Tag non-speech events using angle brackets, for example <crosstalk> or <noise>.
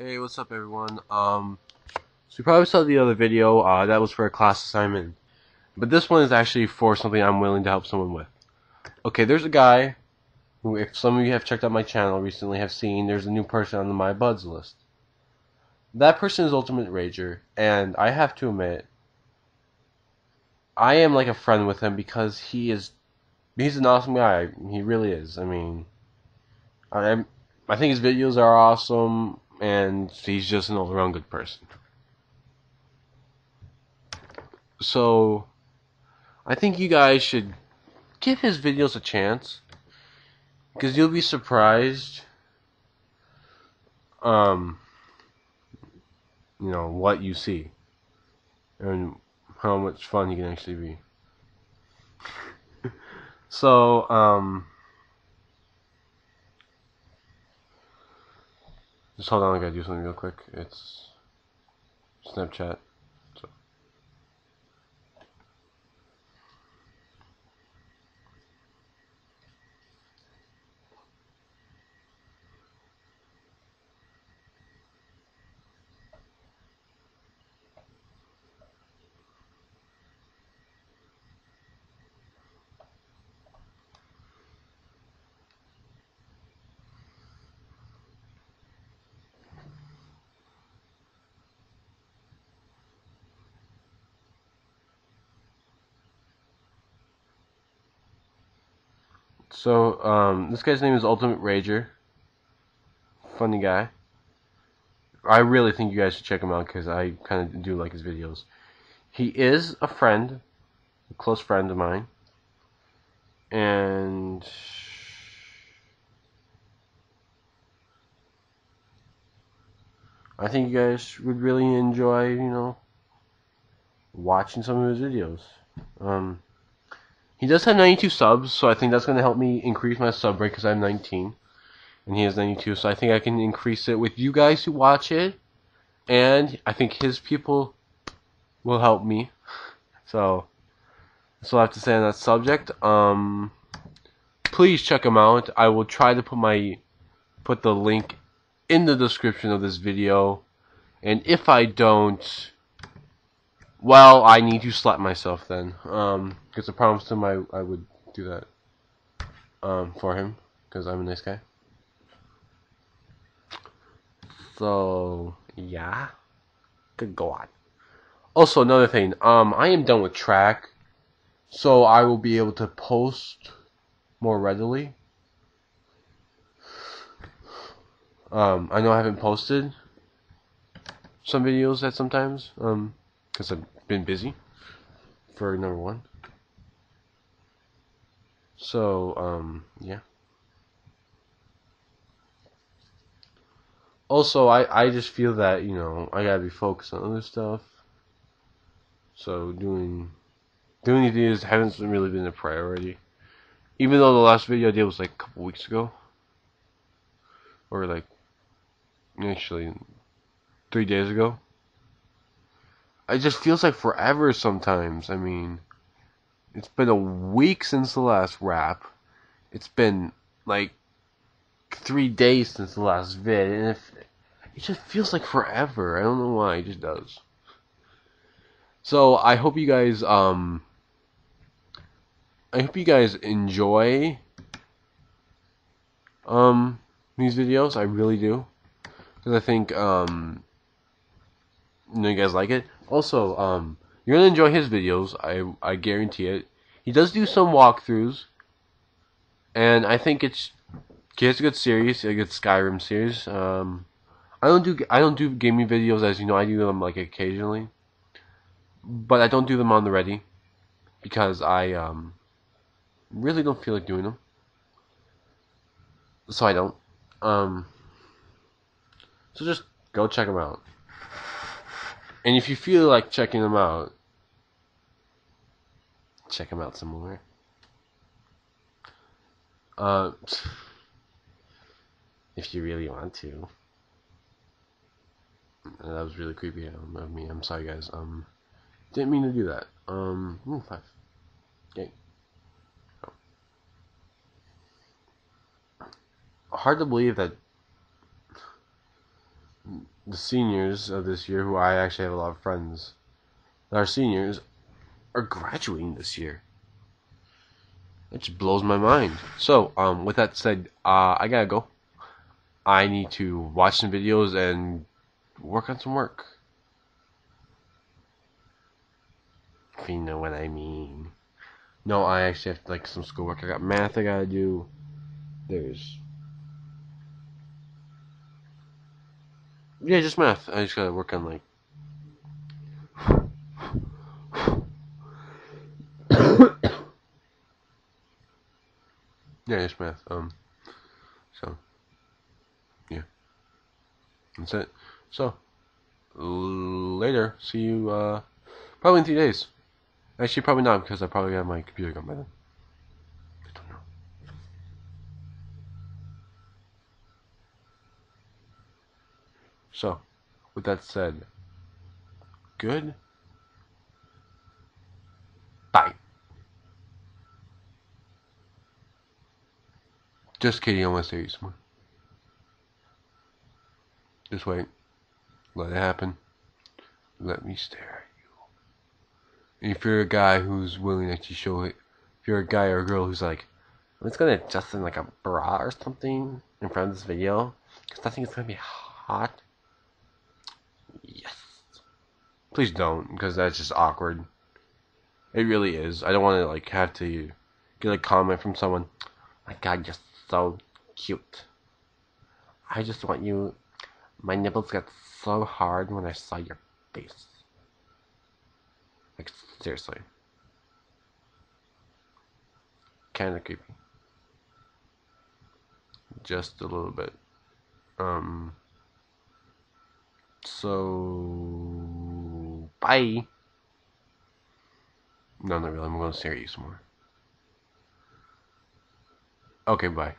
Hey, what's up, everyone? Um, so you probably saw the other video. Uh, that was for a class assignment, but this one is actually for something I'm willing to help someone with. Okay, there's a guy who, if some of you have checked out my channel recently, have seen there's a new person on the My Buds list. That person is Ultimate Rager, and I have to admit, I am like a friend with him because he is, he's an awesome guy. He really is. I mean, I, I think his videos are awesome and he's just an all around good person. So, I think you guys should give his videos a chance because you'll be surprised. Um, you know what you see and how much fun he can actually be. <laughs> so, um. Just hold on, I gotta do something real quick. It's Snapchat. So. So, um, this guy's name is Ultimate Rager. Funny guy. I really think you guys should check him out because I kind of do like his videos. He is a friend, a close friend of mine. And I think you guys would really enjoy, you know, watching some of his videos. Um, he does have 92 subs, so I think that's going to help me increase my sub rate because I'm 19. And he has 92, so I think I can increase it with you guys who watch it. And I think his people will help me. So, that's all I have to say on that subject. Um, please check him out. I will try to put my put the link in the description of this video. And if I don't, well, I need to slap myself then. Um, because I promised him I, I would do that. Um, for him. Because I'm a nice guy. So, yeah. Good God. Also, another thing. Um, I am done with track. So I will be able to post more readily. Um, I know I haven't posted some videos at sometimes. Um, because I've been busy for number one. So, um, yeah. Also, I, I just feel that, you know, I gotta be focused on other stuff. So, doing, doing these videos hasn't really been a priority. Even though the last video I did was like a couple weeks ago. Or like, actually, three days ago. It just feels like forever sometimes. I mean, it's been a week since the last rap. It's been like three days since the last vid, and if, it just feels like forever. I don't know why. It just does. So I hope you guys um. I hope you guys enjoy um these videos. I really do, because I think um you know you guys like it. Also, um, you're gonna enjoy his videos. I I guarantee it. He does do some walkthroughs, and I think it's he has a good series, a good Skyrim series. Um, I don't do I don't do gaming videos as you know. I do them like occasionally, but I don't do them on the ready because I um really don't feel like doing them. So I don't. Um, so just go check them out. And if you feel like checking them out, check them out some more. Uh, if you really want to. That was really creepy of me. I'm sorry, guys. Um, didn't mean to do that. Um, ooh, five. Okay. Oh. Hard to believe that the seniors of this year, who I actually have a lot of friends, our seniors, are graduating this year. It just blows my mind. So, um, with that said, uh, I gotta go. I need to watch some videos and work on some work. If you know what I mean. No, I actually have like some schoolwork. I got math I gotta do. There's yeah, just math. I just gotta work on like <coughs> yeah, just math. Um, so yeah, that's it. So later. See you uh probably in three days. Actually, probably not because I probably have my computer gone by then. I don't know. So, with that said, good. Bye. Just kidding, I want to say you more. Just wait. Let it happen. Let me stare at you. And if you're a guy who's willing to actually show it, if you're a guy or a girl who's like, I'm just gonna adjust in like a bra or something in front of this video, because I think it's gonna be hot. Please don't, because that's just awkward. It really is. I don't want to like have to get a comment from someone. My God, you're so cute. I just want you. My nipples got so hard when I saw your face. Like, seriously. Kinda creepy. Just a little bit. Um. So. Bye. No, not really. I'm going to stare at you some more. Okay, bye.